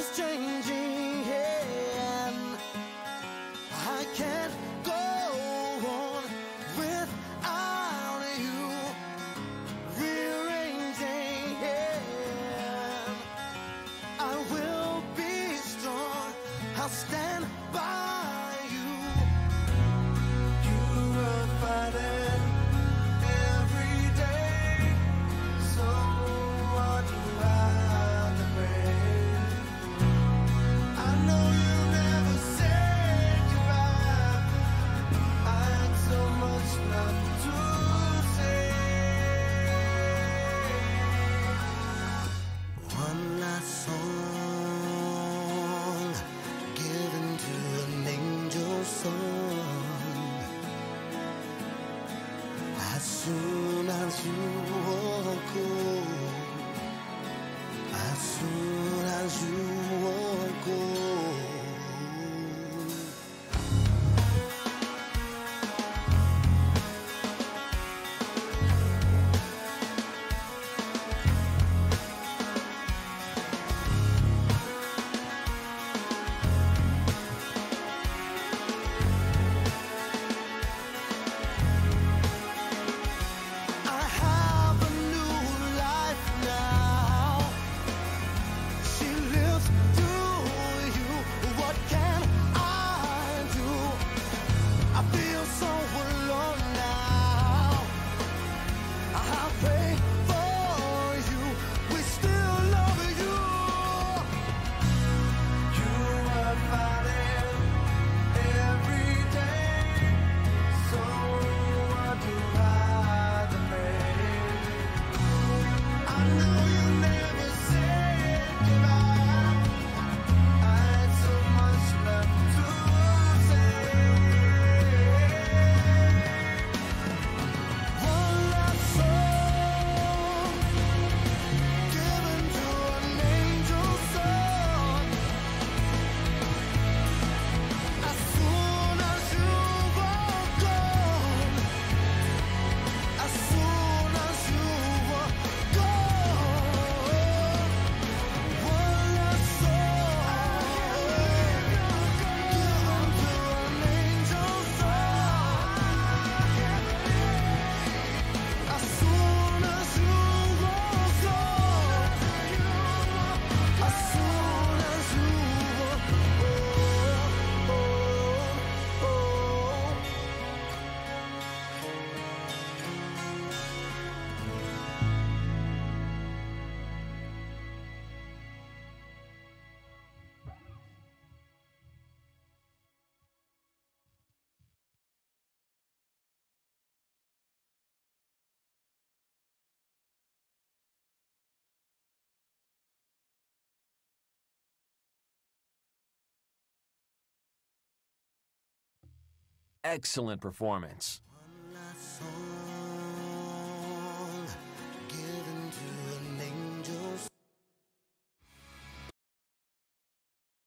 is changing. And I can't go on without you rearranging. And I will be strong. I'll stand by you. soon as you Excellent performance.